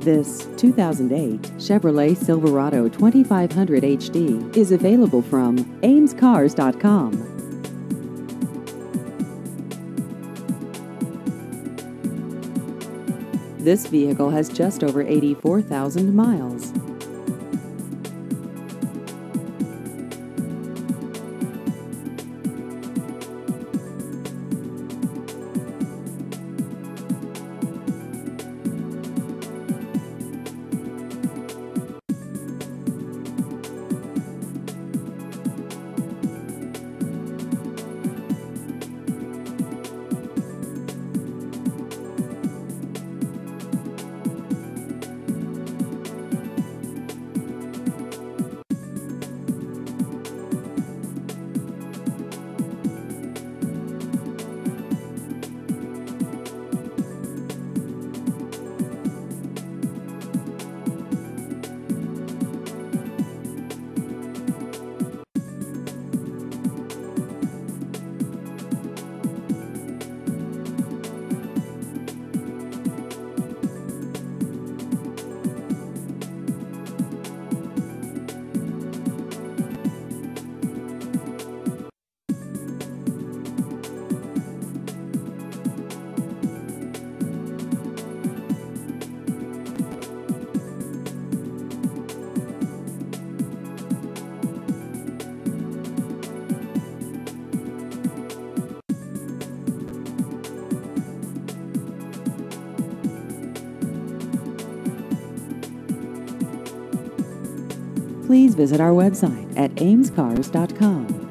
This 2008 Chevrolet Silverado 2500 HD is available from AmesCars.com. This vehicle has just over 84,000 miles. Please visit our website at amescars.com.